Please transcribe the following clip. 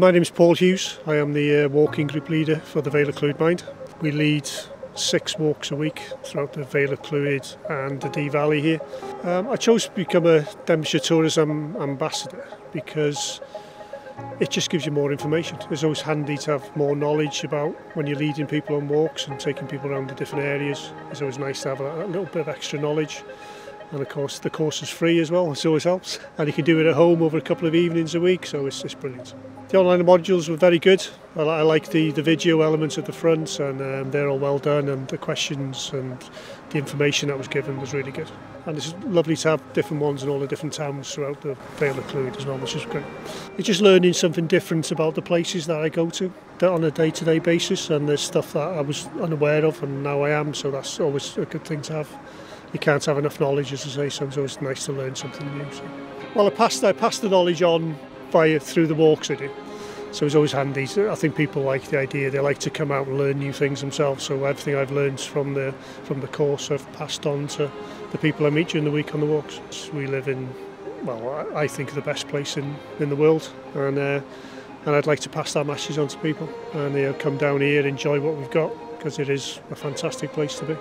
My name is Paul Hughes. I am the uh, walking group leader for the Vale of Clwyd Mind. We lead six walks a week throughout the Vale of Clwyd and the Dee Valley here. Um, I chose to become a Denbighshire Tourism Ambassador because it just gives you more information. It's always handy to have more knowledge about when you're leading people on walks and taking people around the different areas. It's always nice to have a, little bit of extra knowledge. And of course, the course is free as well, which always helps. And you can do it at home over a couple of evenings a week, so it's, it's brilliant. The online modules were very good. I, I like the, the video elements at the front, and um, they're all well done, and the questions and the information that was given was really good. And it's lovely to have different ones in all the different towns throughout the Vale of Clwyd as well, which is great. It's just learning something different about the places that I go to on a day-to-day -day basis, and there's stuff that I was unaware of, and now I am, so that's always a good thing to have. You can't have enough knowledge, as I say, so it's always nice to learn something new. So. Well, I passed, I passed the knowledge on via through the walks I do. So it's always handy. I think people like the idea. They like to come out and learn new things themselves. So everything I've learned from the from the course I've passed on to the people I meet during the week on the walks. We live in, well, I think the best place in, in the world. And uh, and I'd like to pass that message on to people and you know, come down here and enjoy what we've got because it is a fantastic place to be.